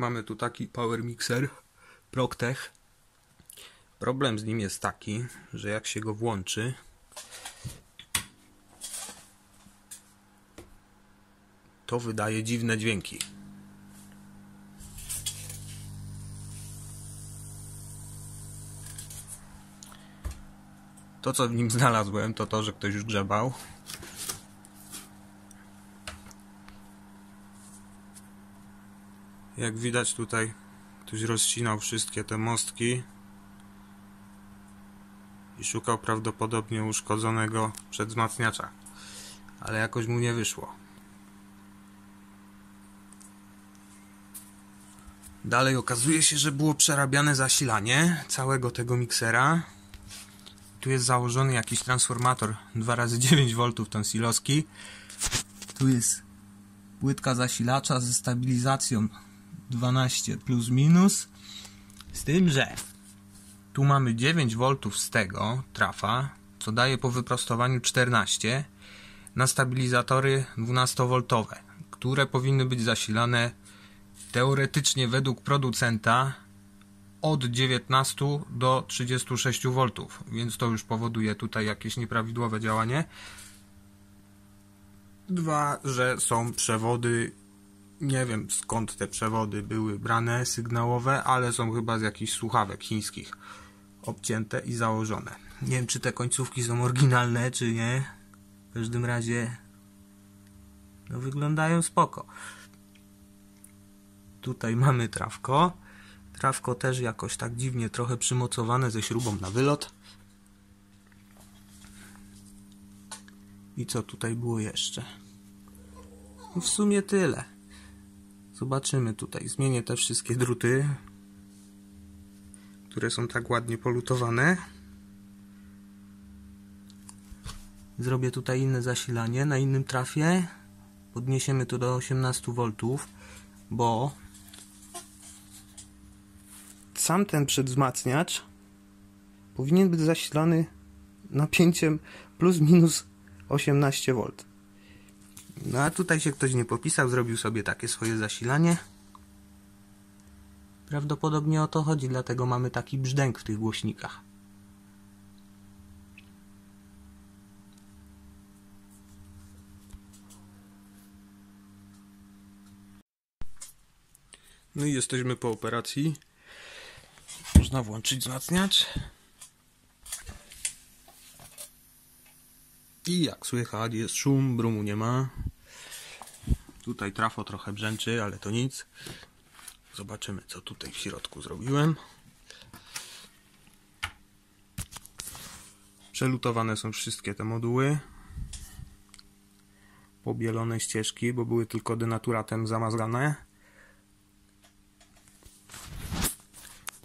Mamy tu taki power mixer Proctech. Problem z nim jest taki, że jak się go włączy, to wydaje dziwne dźwięki. To, co w nim znalazłem, to to, że ktoś już grzebał. Jak widać tutaj ktoś rozcinał wszystkie te mostki i szukał prawdopodobnie uszkodzonego przedwzmacniacza, ale jakoś mu nie wyszło. Dalej okazuje się, że było przerabiane zasilanie całego tego miksera. Tu jest założony jakiś transformator 2x9V ten silowski. Tu jest płytka zasilacza ze stabilizacją 12 plus minus. Z tym, że tu mamy 9V z tego trafa, co daje po wyprostowaniu 14 na stabilizatory 12V, które powinny być zasilane teoretycznie według producenta od 19 do 36 V, więc to już powoduje tutaj jakieś nieprawidłowe działanie. Dwa, że są przewody nie wiem skąd te przewody były brane sygnałowe, ale są chyba z jakichś słuchawek chińskich obcięte i założone. Nie wiem czy te końcówki są oryginalne czy nie. W każdym razie no wyglądają spoko. Tutaj mamy trawko. Trawko też jakoś tak dziwnie trochę przymocowane ze śrubą na wylot. I co tutaj było jeszcze? I w sumie tyle. Zobaczymy tutaj. Zmienię te wszystkie druty, które są tak ładnie polutowane. Zrobię tutaj inne zasilanie na innym trafie. Podniesiemy to do 18 V, bo sam ten przedwzmacniacz powinien być zasilany napięciem plus minus 18 V. No a tutaj się ktoś nie popisał, zrobił sobie takie swoje zasilanie. Prawdopodobnie o to chodzi, dlatego mamy taki brzdęk w tych głośnikach. No i jesteśmy po operacji. Można włączyć wzmacniacz. I jak słychać jest szum, brumu nie ma. Tutaj trafo trochę brzęczy, ale to nic. Zobaczymy co tutaj w środku zrobiłem. Przelutowane są wszystkie te moduły. Pobielone ścieżki, bo były tylko denaturatem zamazgane.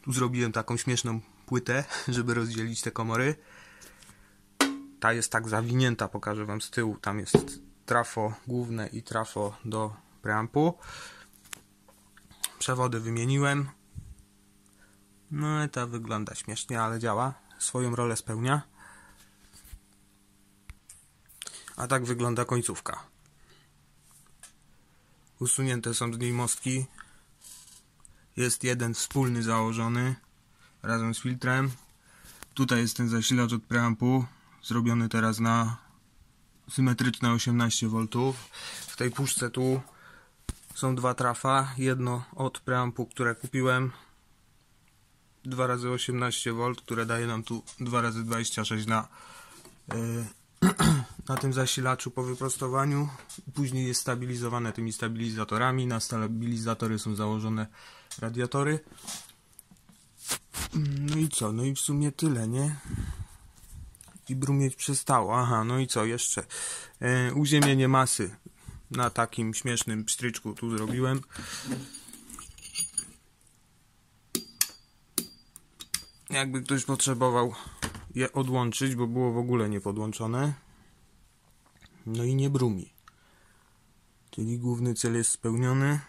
Tu zrobiłem taką śmieszną płytę, żeby rozdzielić te komory. Ta jest tak zawinięta, pokażę Wam z tyłu. Tam jest trafo główne i trafo do preampu. Przewody wymieniłem. No i ta wygląda śmiesznie, ale działa. Swoją rolę spełnia. A tak wygląda końcówka. Usunięte są z niej mostki. Jest jeden wspólny założony razem z filtrem. Tutaj jest ten zasilacz od preampu zrobiony teraz na symetryczne 18 V. W tej puszce tu są dwa trafa. Jedno od preampu, które kupiłem 2 razy 18 V, które daje nam tu 2 razy 26 na, yy, na tym zasilaczu po wyprostowaniu. Później jest stabilizowane tymi stabilizatorami. Na stabilizatory są założone radiatory. No i co? No i w sumie tyle, nie? I brumieć przestało. Aha, no i co jeszcze? E, uziemienie masy na takim śmiesznym pstryczku tu zrobiłem. Jakby ktoś potrzebował je odłączyć, bo było w ogóle niepodłączone. No i nie brumi. Czyli główny cel jest spełniony.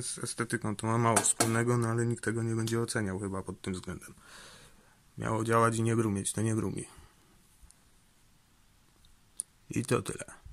Z estetyką to ma mało wspólnego, no ale nikt tego nie będzie oceniał chyba pod tym względem. Miało działać i nie brumieć, to nie brumi. I to tyle.